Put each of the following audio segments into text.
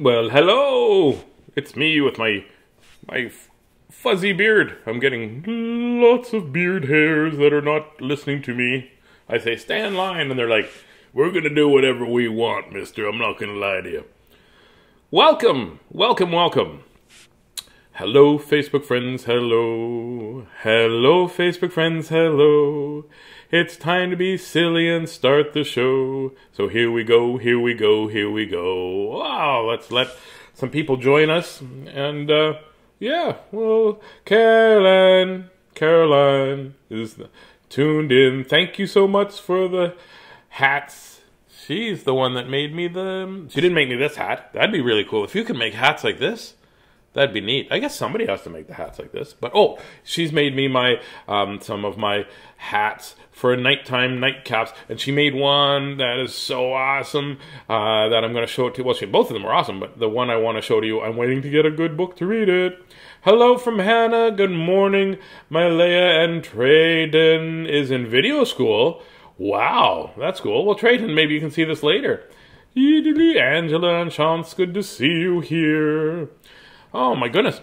Well, hello! It's me with my my fuzzy beard. I'm getting lots of beard hairs that are not listening to me. I say, stay in line, and they're like, we're gonna do whatever we want, mister. I'm not gonna lie to you. Welcome, welcome, welcome. Hello, Facebook friends, hello. Hello, Facebook friends, hello. It's time to be silly and start the show. So here we go, here we go, here we go. Wow, let's let some people join us. And, uh, yeah, well, Caroline, Caroline is tuned in. Thank you so much for the hats. She's the one that made me the. She didn't make me this hat. That'd be really cool. If you could make hats like this, That'd be neat. I guess somebody has to make the hats like this. But oh, she's made me my um, some of my hats for nighttime nightcaps, and she made one that is so awesome uh, that I'm going to show it to. Well, she both of them are awesome, but the one I want to show to you, I'm waiting to get a good book to read it. Hello from Hannah. Good morning, my Leia and Trayden is in video school. Wow, that's cool. Well, Trayden, maybe you can see this later. Angela and Chance, good to see you here. Oh my goodness.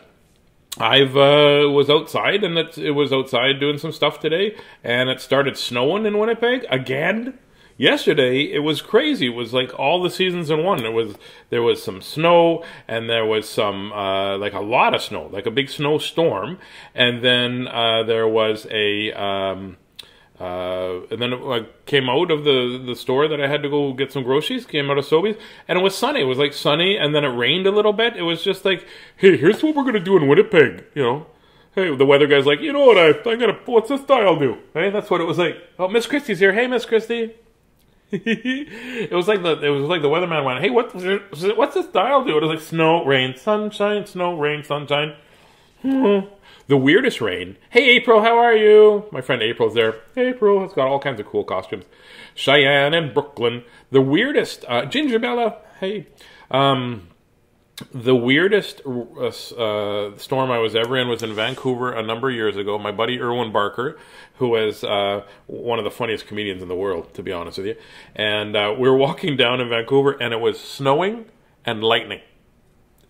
I've uh, was outside and it, it was outside doing some stuff today, and it started snowing in Winnipeg again. Yesterday it was crazy. It was like all the seasons in one. There was there was some snow and there was some uh, like a lot of snow, like a big snowstorm, and then uh, there was a um, uh, and then I came out of the, the store that I had to go get some groceries, came out of Sobeys, and it was sunny. It was like sunny, and then it rained a little bit. It was just like, hey, here's what we're going to do in Winnipeg, you know. Hey, the weather guy's like, you know what, I, going to, what's this style do? Hey, that's what it was like. Oh, Miss Christie's here. Hey, Miss Christie. it was like the it was like the weatherman went, hey, what what's this dial do? It was like snow, rain, sunshine, snow, rain, sunshine. The weirdest rain. Hey, April, how are you? My friend April's there. April has got all kinds of cool costumes. Cheyenne and Brooklyn. The weirdest. Uh, Ginger Bella. Hey. Um, the weirdest uh, uh, storm I was ever in was in Vancouver a number of years ago. My buddy Irwin Barker, who is uh, one of the funniest comedians in the world, to be honest with you, and uh, we were walking down in Vancouver, and it was snowing and lightning.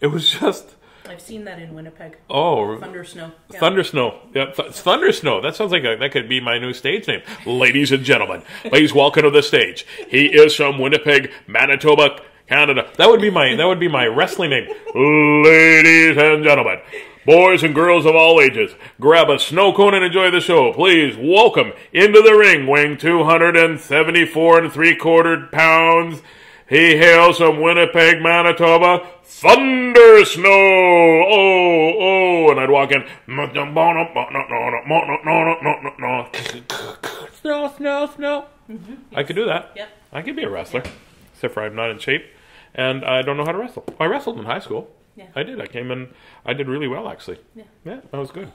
It was just I've seen that in Winnipeg. Oh, Thunder Snow. Yeah. Thunder Snow. Yeah, th- Thunder Snow. That sounds like a, that could be my new stage name. Ladies and gentlemen, please welcome to the stage. He is from Winnipeg, Manitoba, Canada. That would be my that would be my wrestling name. Ladies and gentlemen, boys and girls of all ages, grab a snow cone and enjoy the show. Please welcome into the ring, weighing 274 and three quarter pounds. He hails from Winnipeg, Manitoba, Thunder Snow. Oh, oh, and I'd walk in. Snow, snow, snow. I could do that. Yep. I could be a wrestler, except for I'm not in shape, and I don't know how to wrestle. I wrestled in high school. Yeah. I did. I came in. I did really well, actually. Yeah. Yeah, that was good.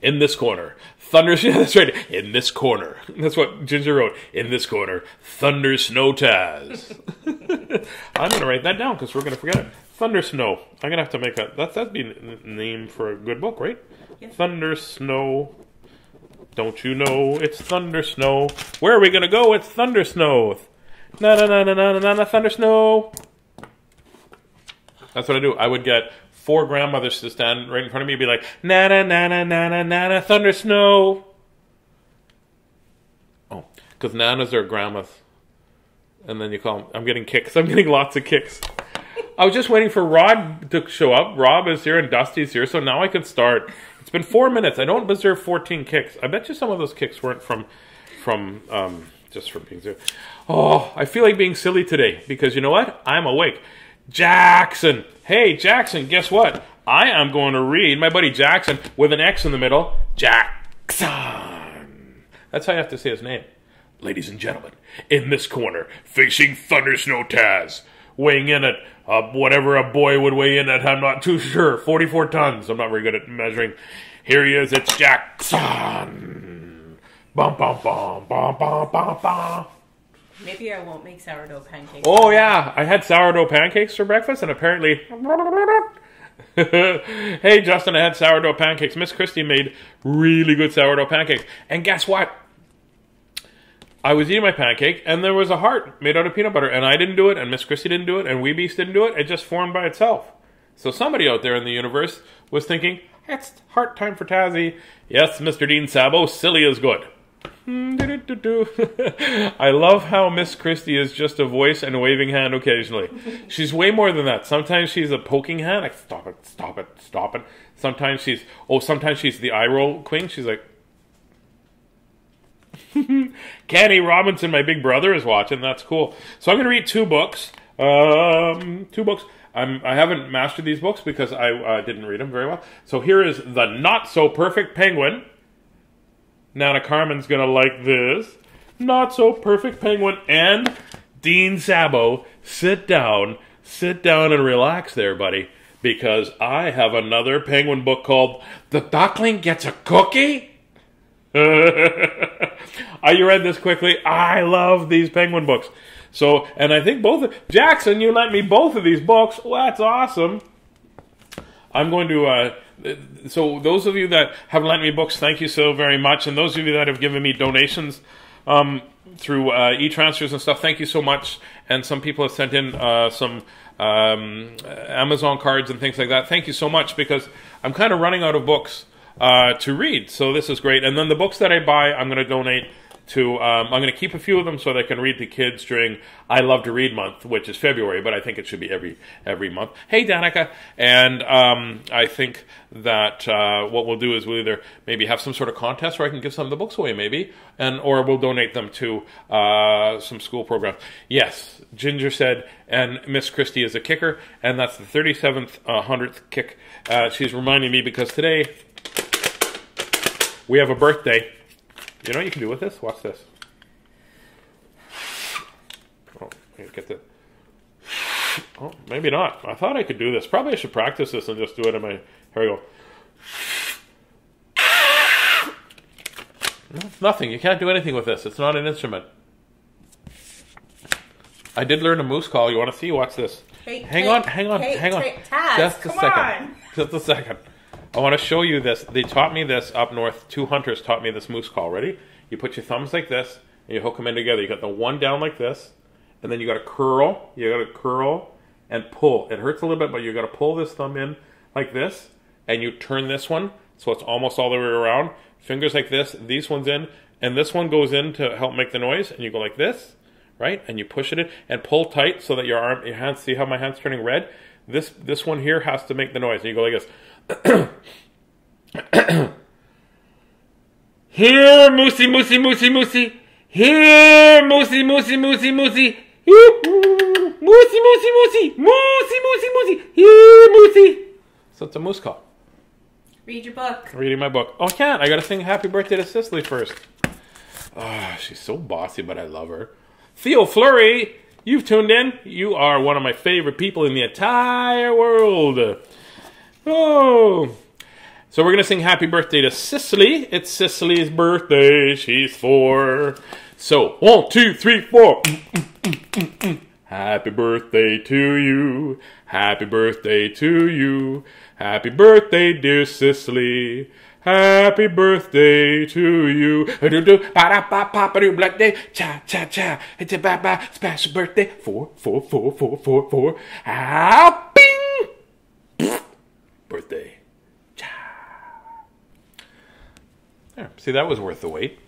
In this corner, Thunder. Yeah, that's right. In this corner. That's what Ginger wrote. In this corner, Thunder Snow Tazz. I'm going to write that down because we're going to forget it. Thunder Snow. I'm going to have to make a. That's that'd be a name for a good book, right? Thunder Snow. Don't you know it's Thunder Snow? Where are we going to go? It's Thunder Snow. Na na na na na na na Thunder Snow. That's what I do. I would get four grandmothers to stand right in front of me and be like, na na na na na na na na thunder snow. Oh, because nanas are grandmas. And then you call them, I'm getting kicks. I'm getting lots of kicks. I was just waiting for Rod to show up. Rob is here and Dusty's here, so now I can start. It's been four minutes. I don't deserve 14 kicks. I bet you some of those kicks weren't from, from, um, just from being silly. Oh, I feel like being silly today because you know what? I'm awake. Jackson. Hey, Jackson, guess what? I am going to read my buddy Jackson with an X in the middle. Jackson. That's how you have to say his name. Ladies and gentlemen, in this corner, facing Thunder Snow Tazz, weighing in at uh, whatever a boy would weigh in at, I'm not too sure. 44 tons. I'm not very good at measuring. Here he is. It's Jackson. Bum, bum, bum, bum, bum, bum, bum. Maybe I won't make sourdough pancakes. Oh yeah, I had sourdough pancakes for breakfast, and apparently, hey Justin, I had sourdough pancakes. Miss Christie made really good sourdough pancakes, and guess what? I was eating my pancake, and there was a heart made out of peanut butter, and I didn't do it, and Miss Christie didn't do it, and Wee Beast didn't do it. It just formed by itself. So somebody out there in the universe was thinking, it's heart time for Tazzy. Yes, Mr. Dean Sabo, silly is good. Hmm, I love how Miss Christie is just a voice and a waving hand occasionally. She's way more than that. Sometimes she's a poking hand, like stop it, stop it, stop it. Sometimes she's oh, sometimes she's the eye roll queen. She's like, Kenny Robinson, my big brother, is watching. That's cool. So I'm going to read two books. Um, two books. I'm, I haven't mastered these books because I uh, didn't read them very well. So here is the Not So Perfect Penguin. Nana Carmen's going to like this. Not So Perfect Penguin and Dean Sabo. Sit down, sit down and relax there, buddy, because I have another penguin book called The Duckling Gets a Cookie. I you read this quickly. I love these penguin books. So, and I think both Jackson, you lent me both of these books. Well, that's awesome. I'm going to. Uh, so, those of you that have lent me books, thank you so very much. And those of you that have given me donations um, through uh, e transfers and stuff, thank you so much. And some people have sent in uh, some um, Amazon cards and things like that. Thank you so much because I'm kind of running out of books uh, to read. So this is great. And then the books that I buy, I'm going to donate to. Um, I'm going to keep a few of them so they can read to kids during I Love to Read Month, which is February, but I think it should be every every month. Hey, Danica, and um, I think that uh, what we'll do is we'll either maybe have some sort of contest where I can give some of the books away, maybe, and or we'll donate them to uh, some school programs. Yes, Ginger said, and Miss Christie is a kicker, and that's the 37th uh, hundredth kick. Uh, she's reminding me because today we have a birthday. You know what you can do with this? Watch this. Oh, get the. Oh, maybe not. I thought I could do this. Probably I should practice this and just do it in my. Here we go. Nothing. You can't do anything with this. It's not an instrument. I did learn a moose call. You want to see? Watch this. Hey, hang hey, on, hang on, hey, hang on. Just a come second. on. Just a second. I want to show you this. They taught me this up north. Two hunters taught me this moose call. Ready? You put your thumbs like this and you hook them in together. You got the one down like this, and then you got to curl. You got to curl and pull. It hurts a little bit, but you got to pull this thumb in like this, and you turn this one so it's almost all the way around. Fingers like this. These ones in, and this one goes in to help make the noise. And you go like this, right? And you push it in and pull tight so that your arm, your hands. See how my hands turning red? This this one here has to make the noise. And you go like this. Here, moosey, moosey, moosey, moosey. Here, moosey, moosey, moosey, moosey. Moosey, moosey, moosey. Moosey, moosey, moosey. Here, moosey. So it's a moose call. Read your book. Reading my book. Oh, I can't. I gotta sing happy birthday to Cicely first. Ah, she's so bossy, but I love her. Theo Fleury, you've tuned in. You are one of my favorite people in the entire world. Oh. So we're gonna sing happy birthday to Cicely. It's Cicely's birthday. She's four. So one, two, three, four. Mm, mm, mm, happy birthday to you. Happy birthday to you. Happy birthday, dear Cicely. Happy birthday to you. Birthday, cha cha cha. It's a ba ba special birthday. Four, four, four, four, four, four. Happy birthday. There. See, that was worth the wait.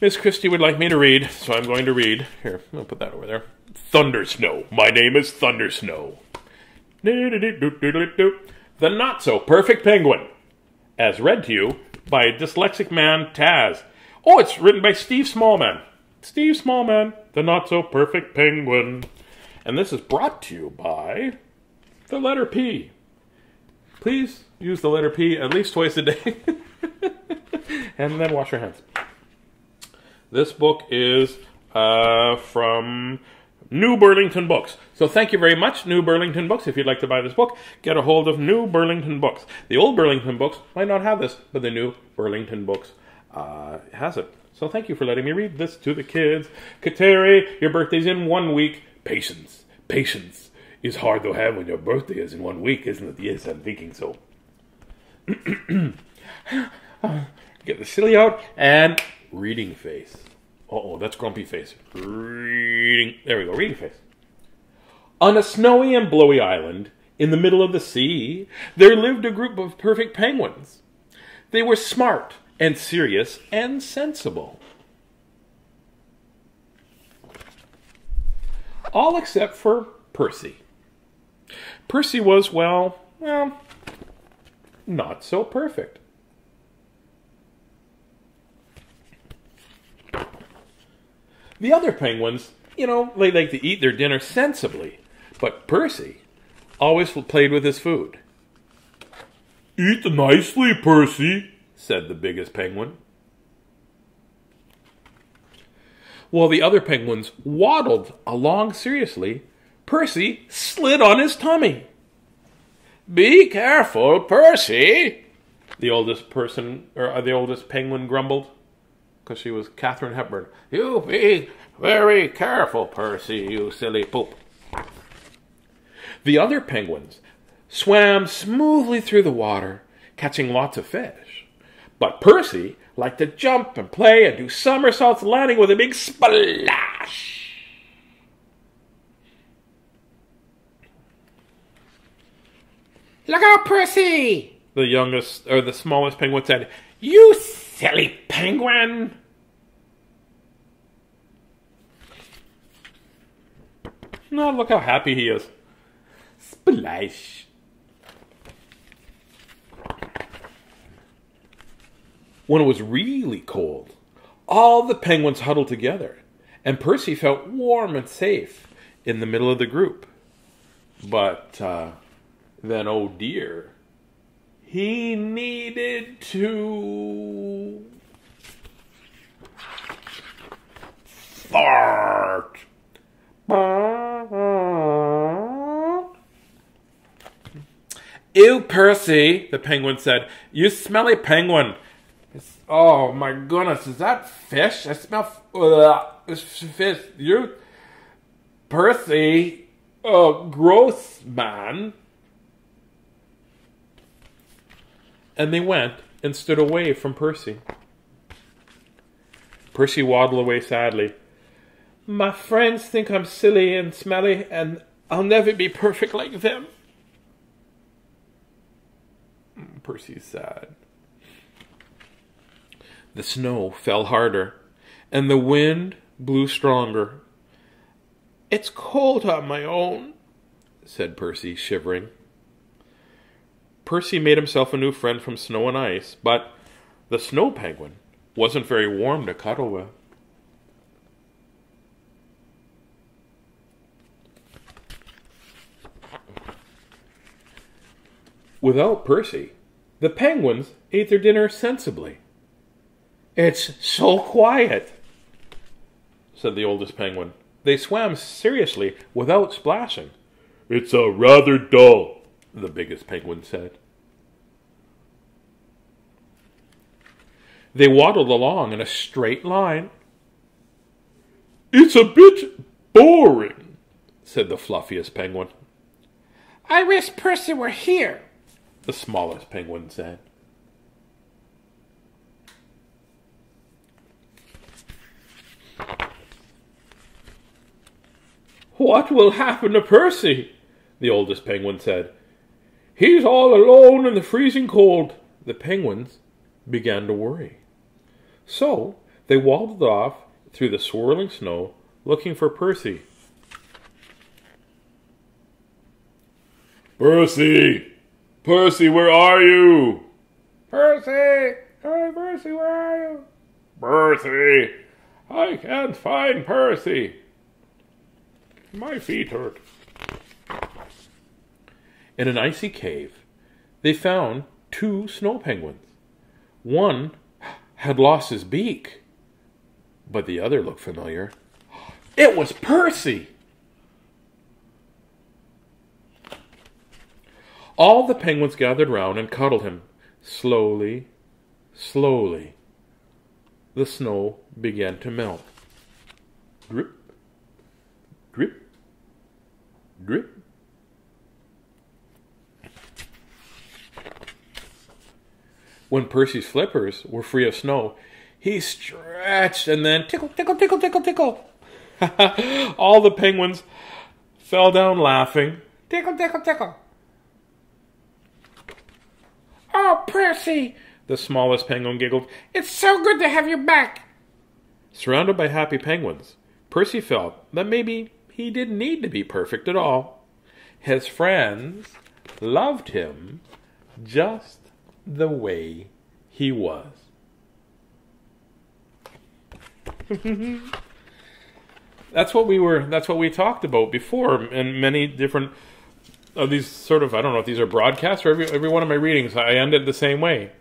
Miss Christie would like me to read, so I'm going to read. Here, I'll put that over there. Thunder Snow. My name is Thunder Snow. The Not So Perfect Penguin. As read to you by dyslexic man Tazz. Oh, it's written by Steve Smallman. Steve Smallman, The Not So Perfect Penguin. And this is brought to you by the letter P. Please use the letter P at least twice a day. and then wash your hands. This book is uh, from New Burlington Books. So thank you very much, New Burlington Books. If you'd like to buy this book, get a hold of New Burlington Books. The old Burlington Books might not have this, but the New Burlington Books uh, has it. So thank you for letting me read this to the kids. Kateri, your birthday's in one week. Patience, patience is hard to have when your birthday is in one week, isn't it? Yes, I'm thinking so. Get the silly out and reading face. oh, that's grumpy face. Reading. There we go. Reading face. On a snowy and blowy island in the middle of the sea, there lived a group of perfect penguins. They were smart and serious and sensible. All except for Percy. Percy was, well, well, not so perfect. The other penguins, you know, they like to eat their dinner sensibly, but Percy always played with his food. Eat nicely, Percy, said the biggest penguin. While the other penguins waddled along seriously, Percy slid on his tummy. Be careful, Percy, the oldest person, or uh, the oldest penguin grumbled, because she was Katharine Hepburn. You be very careful, Percy, you silly poop. The other penguins swam smoothly through the water, catching lots of fish. But Percy liked to jump and play and do somersaults, landing with a big splash. Look out, Percy! The youngest, or the smallest penguin said, You silly penguin! No, look how happy he is. Splash. When it was really cold, all the penguins huddled together, and Percy felt warm and safe in the middle of the group. But uh, then, oh dear, he needed to fart. Ew, Percy, the penguin said. You smelly penguin. It's, oh my goodness, is that fish? I smell uh, fish. You, Percy, oh, gross man. And they went and stood away from Percy. Percy waddled away sadly. My friends think I'm silly and smelly, and I'll never be perfect like them. Percy's sad. The snow fell harder, and the wind blew stronger. It's cold on my own, said Percy, shivering. Percy made himself a new friend from snow and ice, but the snow penguin wasn't very warm to cuddle with. Without Percy, the penguins ate their dinner sensibly. It's so quiet, said the oldest penguin. They swam seriously without splashing. It's a rather dull, the biggest penguin said. They waddled along in a straight line. It's a bit boring, said the fluffiest penguin. I wish Percy were here, the smallest penguin said. What will happen to Percy? the oldest penguin said. He's all alone in the freezing cold. The penguins began to worry. So they waddled off through the swirling snow looking for Percy. Percy! Percy, where are you? Percy! Hey, Percy, where are you? Percy! I can't find Percy. My feet hurt. In an icy cave, they found two snow penguins. One had lost his beak, but the other looked familiar. It was Percy! All the penguins gathered round and cuddled him. Slowly, slowly, the snow began to melt. Drip, drip, drip. When Percy's flippers were free of snow, He stretched and then tickle, tickle, tickle, tickle, tickle. All the penguins fell down laughing. Tickle, tickle, tickle. Oh, Percy, the smallest penguin giggled. It's so good to have you back. Surrounded by happy penguins, Percy felt that maybe he didn't need to be perfect at all. His friends loved him just the way he was. that's what we were that's what we talked about before in many different of these sort of I don't know if these are broadcasts or every every one of my readings I ended the same way.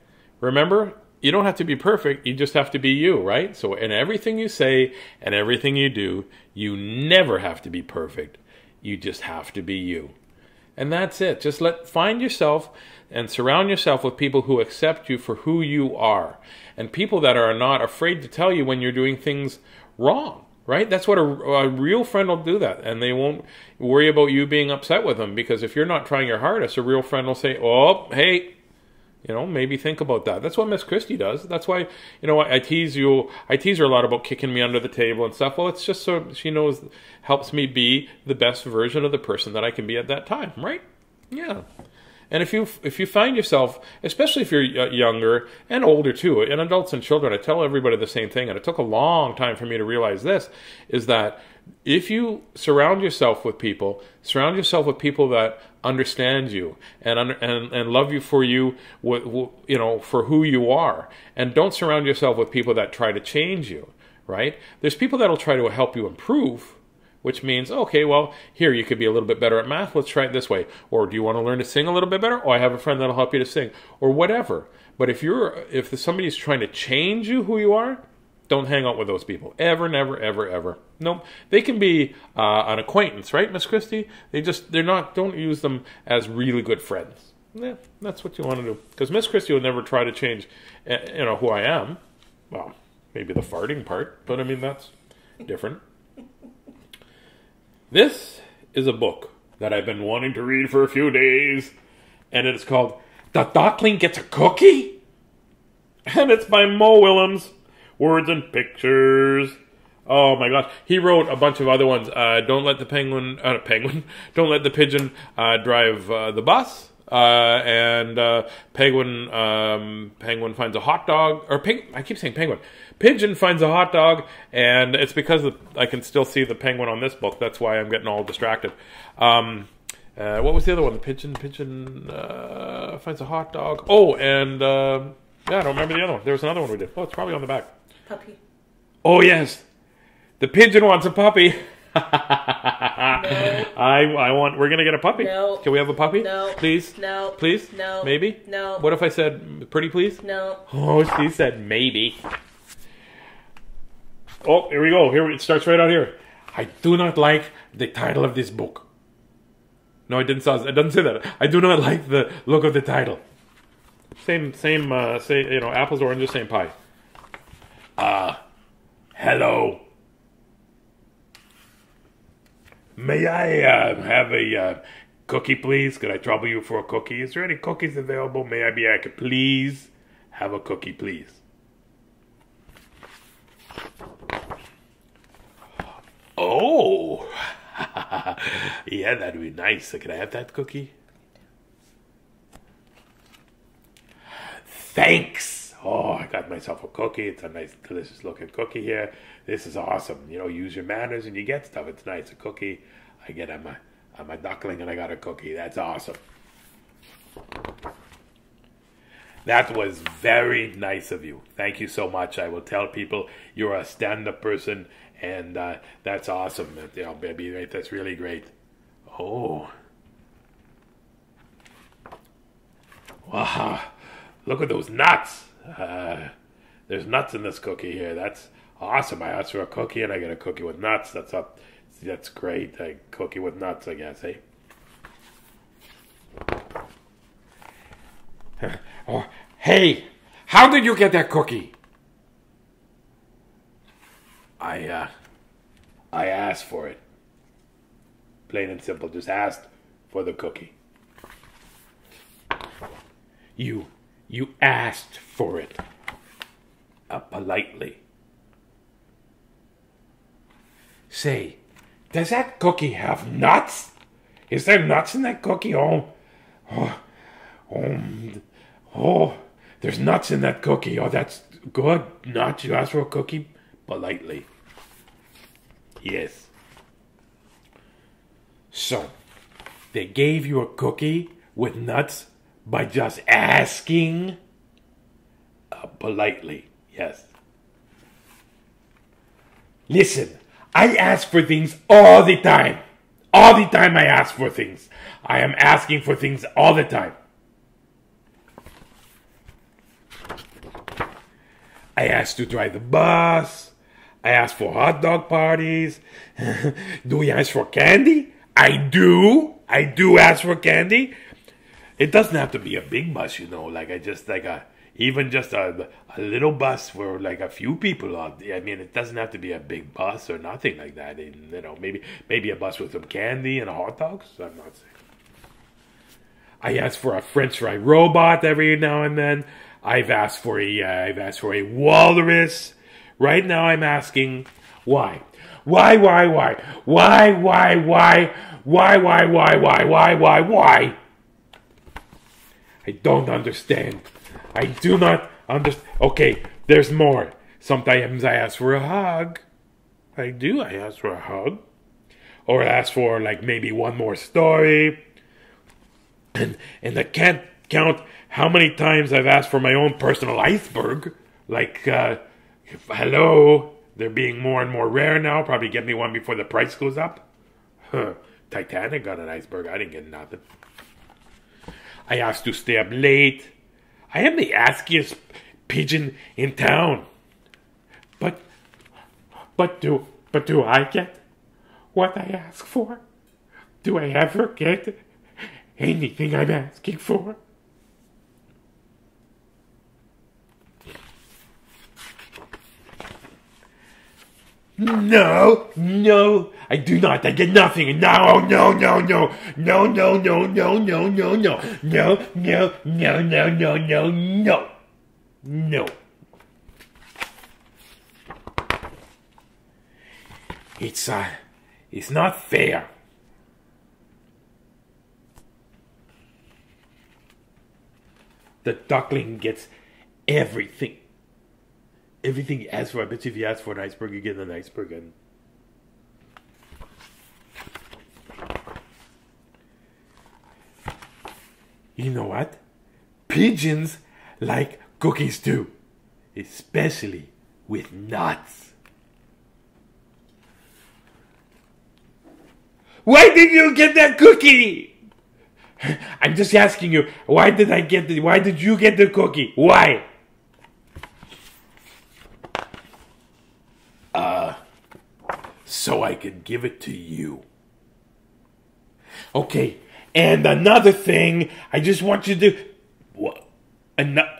Remember, you don't have to be perfect, you just have to be you, right? So in everything you say and everything you do, you never have to be perfect. You just have to be you. And that's it. Just let find yourself and surround yourself with people who accept you for who you are. And people that are not afraid to tell you when you're doing things wrong right? That's what a, a, real friend will do that. And they won't worry about you being upset with them because if you're not trying your hardest a real friend will say oh hey you know maybe think about that. That's what miss christie does. That's why you know I, I tease you i tease her a lot about kicking me under the table and stuff. Well it's just so she knows helps me be the best version of the person that i can be at that time right? Yeah and if you if you find yourself, especially if you're younger and older too, and adults and children, I tell everybody the same thing, and it took a long time for me to realize this, is that if you surround yourself with people, surround yourself with people that understand you and and and love you for you, you know, for who you are, and don't surround yourself with people that try to change you. Right? There's people that'll try to help you improve, which means, okay, well, here you could be a little bit better at math. Let's try it this way. Or do you want to learn to sing a little bit better? Oh, I have a friend that'll help you to sing, or whatever. But if you're if somebody's trying to change you who you are, don't hang out with those people ever, never, ever, ever. No, nope. they can be uh, an acquaintance, right, Miss Christie? They just they're not. Don't use them as really good friends. Yeah, that's what you want to do. Because Miss Christie will never try to change, eh, you know, who I am. Well, maybe the farting part, but I mean that's different. This is a book that I've been wanting to read for a few days, and it's called The Duckling Gets a Cookie? And it's by Mo Willems. Words and Pictures. Oh my gosh. He wrote a bunch of other ones. Uh, don't let the penguin, uh, penguin, don't let the pigeon uh, drive uh, the bus. Uh, and uh, penguin, um, penguin finds a hot dog, or peng- I keep saying penguin. Pigeon finds a hot dog, and it's because I can still see the penguin on this book. That's why I'm getting all distracted. Um, uh, what was the other one? The pigeon, pigeon uh, finds a hot dog. Oh, and uh, yeah, I don't remember the other one. There was another one we did. Oh, it's probably on the back. Puppy. Oh yes, the pigeon wants a puppy. no. I I want. We're gonna get a puppy. No. Can we have a puppy? No. Please. No. Please. No. Maybe. No. What if I said pretty please? No. Oh, she said maybe. Oh, here we go. Here it starts right out here. I do not like the title of this book. No, it didn't say. It doesn't say that. I do not like the look of the title. Same, same. Uh, say you know, apples, or oranges, same pie. Uh, hello. May I uh, have a uh, cookie, please? Could I trouble you for a cookie? Is there any cookies available? May I be? I could please have a cookie, please. Oh, yeah, that'd be nice. Can I have that cookie? Thanks. Oh, I got myself a cookie. It's a nice, delicious looking cookie here. This is awesome. You know, use your manners and you get stuff. It's nice. A cookie. I get I'm a, I'm a duckling and I got a cookie. That's awesome. That was very nice of you. Thank you so much. I will tell people you're a stand up person and uh, that's awesome. You know, baby, that's really great. Oh, wow! Look at those nuts. Uh, there's nuts in this cookie here. That's awesome. I asked for a cookie and I get a cookie with nuts. That's up. That's great. A cookie with nuts, I guess. Hey. oh, hey! How did you get that cookie? I uh, I asked for it. Plain and simple, just asked for the cookie. You you asked for it. uh, politely. Say, does that cookie have nuts? Is there nuts in that cookie? Oh, oh, oh, oh, there's nuts in that cookie. Oh, that's good. Nuts. You asked for a cookie? Politely. Yes. So, they gave you a cookie with nuts by just asking? Uh, politely. Yes. Listen, I ask for things all the time. All the time I ask for things. I am asking for things all the time. I ask to drive the bus. I ask for hot dog parties. do we ask for candy? I do. I do ask for candy. It doesn't have to be a big bus, you know. Like I just like a even just a, a little bus for like a few people. I mean, it doesn't have to be a big bus or nothing like that. And, you know, maybe maybe a bus with some candy and hot dogs. I'm not saying. I ask for a French fry robot every now and then. I've asked for a, uh, I've asked for a walrus. Right now I'm asking why. Why, why, why? Why, why, why? Why, why, why, why, why, why, why? I don't understand. I do not understand. Okay, there's more. Sometimes I ask for a hug. I do, I ask for a hug. Or ask for, like, maybe one more story. And, and I can't count how many times I've asked for my own personal iceberg. Like, uh, hello, they're being more and more rare now. Probably get me one before the price goes up. Huh. Titanic got an iceberg. I didn't get nothing. I asked to stay up late. I am the askiest pigeon in town. But, but do, but do I get what I ask for? Do I ever get anything I'm asking for? No, no, I do not. I get nothing. No, no, no, no, no, no, no, no, no, no, no, no, no, no, no, no, no, no, no. It's uh, it's not fair. The duckling gets everything everything you ask for. I bet you if you ask for an iceberg, you get an iceberg. And you know what? Pigeons like cookies too, especially with nuts. Why did you get that cookie? I'm just asking you. Why did I get the? Why did you get the cookie? Why? So I could give it to you. Okay, and another thing, I just want you to what? Another.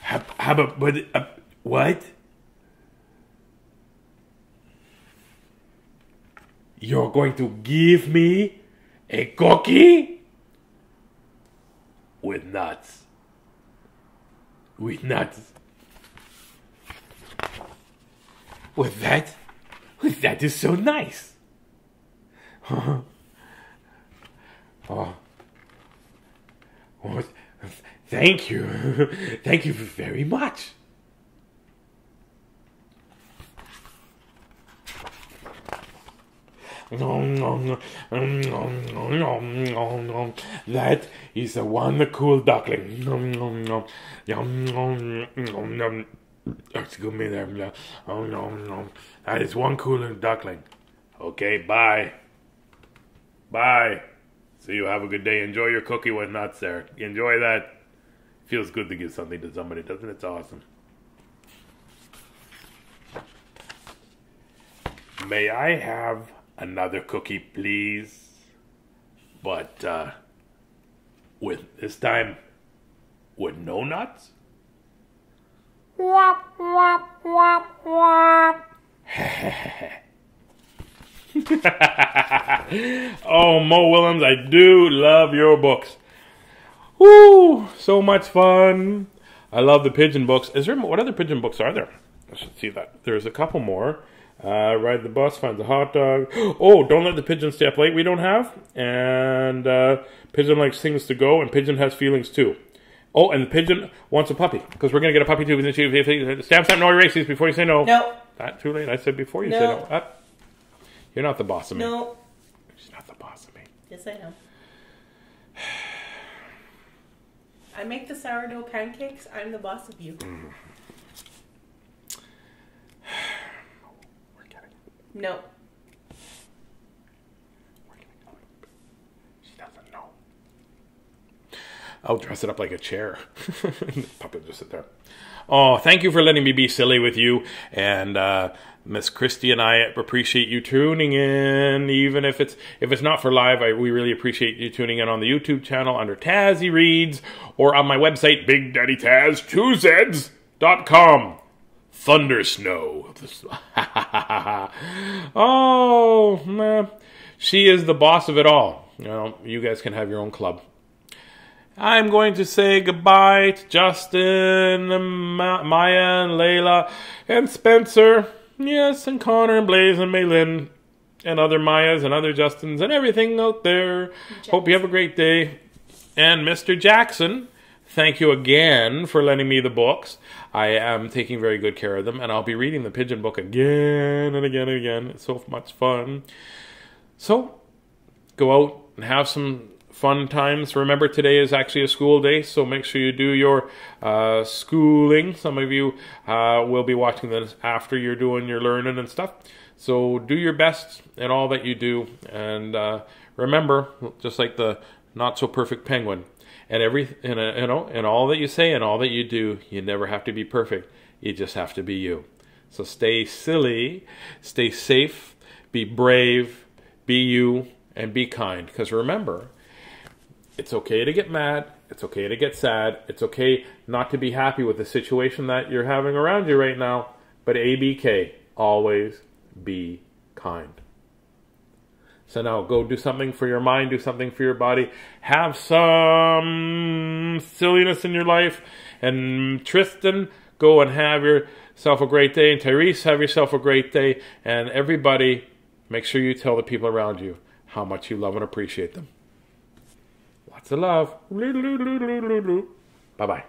How, how about what? Uh, what? You're going to give me a cookie with nuts. With nuts. Well, that, well, that is so nice. oh, oh, thank you, thank you very much. That is a cool duckling. Excuse me there. Oh no, no. That is one cooling duckling. Okay, bye. Bye. See you. Have a good day. Enjoy your cookie with nuts there. Enjoy that. Feels good to give something to somebody, doesn't it? It's awesome. May I have another cookie, please? But, uh, with this time, with no nuts? Wop, wop, wop, wop. oh, Mo Willems, I do love your books. Woo! So much fun. I love the pigeon books. Is there what other pigeon books are there? I should see that. There's a couple more. Uh, ride the bus, find the hot dog. Oh, don't let the pigeon stay up late. We don't have. And uh, pigeon likes things to go, and pigeon has feelings too. Oh, and the pigeon wants a puppy because we're gonna get a puppy too. Stamp, stamp, no erases before you say no. No. Not too late. I said before you No. say no. Up. You're not the boss of me. No. She's not the boss of me. Yes, I am. I make the sourdough pancakes. I'm the boss of you. Mm. We're getting. No. We're getting. She doesn't know. I'll dress it up like a chair. Will just sit there. Oh, thank you for letting me be silly with you. And uh, Miss Christie and I appreciate you tuning in, even if it's if it's not for live. I, we really appreciate you tuning in on the YouTube channel under Tazzy Reads or on my website BigDaddyTaz2Zs.com. Thunder snow. oh, man. She is the boss of it all. You know, you guys can have your own club. I'm going to say goodbye to Justin, Ma- Maya, and Layla, and Spencer. Yes, and Connor, and Blaze, and Maylin, and other Mayas, and other Justins, and everything out there. Hope you have a great day. And Mr. Jackson, thank you again for lending me the books. I am taking very good care of them, and I'll be reading the Pigeon book again and again and again. It's so much fun. So, go out and have some fun times. Remember, today is actually a school day, so make sure you do your uh, schooling. Some of you uh, will be watching this after you're doing your learning and stuff. So, do your best in all that you do, and uh, remember, just like the not so perfect penguin, and every in a, you know, in all that you say and all that you do, you never have to be perfect. You just have to be you. So stay silly, stay safe, be brave, be you, and be kind. Because remember, it's okay to get mad. It's okay to get sad. It's okay not to be happy with the situation that you're having around you right now. But ABK, always be kind. So now go do something for your mind, do something for your body. Have some silliness in your life. And Tristan, go and have yourself a great day. And Tyrese, have yourself a great day. And everybody, make sure you tell the people around you how much you love and appreciate them. Lots of love. Bye bye.